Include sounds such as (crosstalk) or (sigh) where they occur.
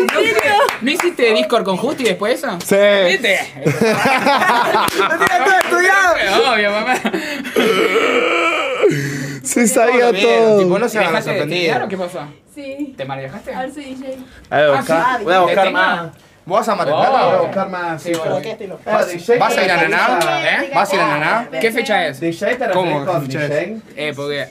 ¿En ¿No hiciste Discord con Justi después de eso? Sí. ¿Viste? ¡Lo tiene todo estudiado! (laughs) Obvio, mamá. Se sabía Todo tipo, no se ¿Te hagan dejaste qué pasó? Sí. ¿Te manejaste? A ver, DJ. A ver, Ah, Voy a buscar más. ¿Vos vas a Mar Oh. Voy a buscar más. ¿Eh? ¿Vas, a ir a Naná? ¿Vas a ir a Naná? ¿Qué fecha es? DJ te ¿Cómo? con DJ? Eh, porque